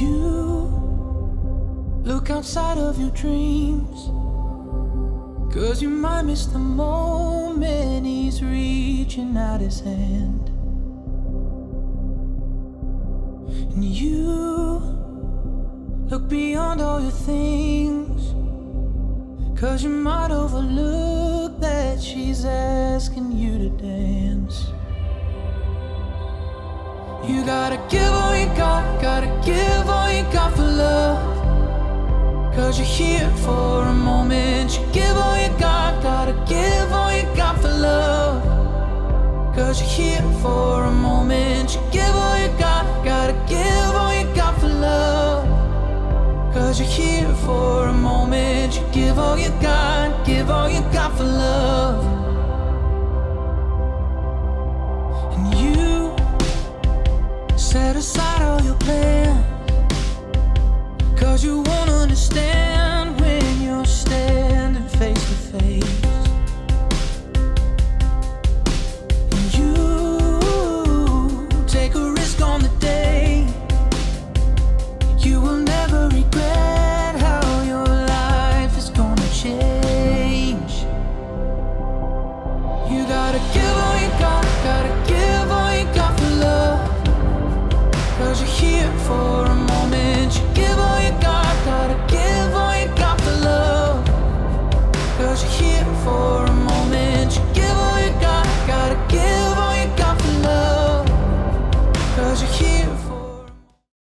you look outside of your dreams. Cause you might miss the moment he's reaching out his hand. And you look beyond all your things. Cause you might overlook that she's asking you to dance. You gotta give all you got, gotta love. You're here for a moment. You give all you got, gotta give all you got for love. Cause you're here for a moment. You give all you got, gotta give all you got for love. Cause you're here for a moment. You give all you got, give all you got for love. And you set aside all your plans. Gotta give